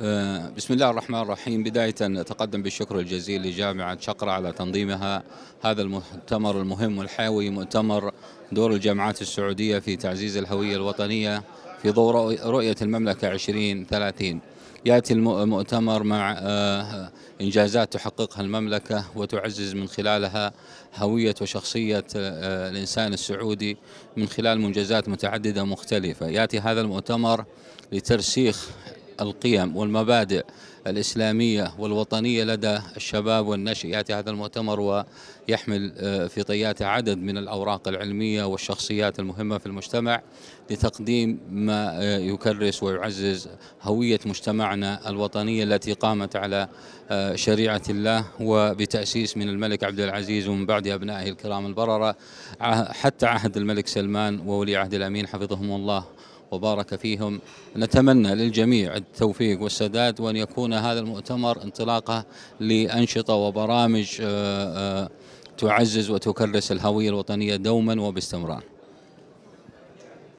آه، بسم الله الرحمن الرحيم. بداية أتقدم بالشكر الجزيل لجامعة شقرة على تنظيمها. هذا المؤتمر المهم والحيوي مؤتمر دور الجامعات السعودية في تعزيز الهوية الوطنية في ضوء رؤية المملكة 2030 يأتي المؤتمر مع آه، إنجازات تحققها المملكة وتعزز من خلالها هوية وشخصية آه، الإنسان السعودي من خلال منجزات متعددة مختلفة. يأتي هذا المؤتمر لترسيخ القيم والمبادئ الإسلامية والوطنية لدى الشباب والنشء يأتي هذا المؤتمر ويحمل آه، في طياته عدد من الأوراق العلمية والشخصيات المهمة في المجتمع لتقديم ما آه، يكرس ويعزز هوية مجتمعنا الوطنية التي قامت على آه، شريعة الله وبتأسيس من الملك عبد العزيز ومن بعد أبنائه الكرام البررة. حتى عهد الملك سلمان وولي عهد الأمين حفظهم الله وبارك فيهم. نتمنى للجميع التوفيق والسداد وأن يكون هذا المؤتمر انطلاقة لأنشطة وبرامج آه، آه، تعزز وتكرس الهوية الوطنية دوما وباستمرار.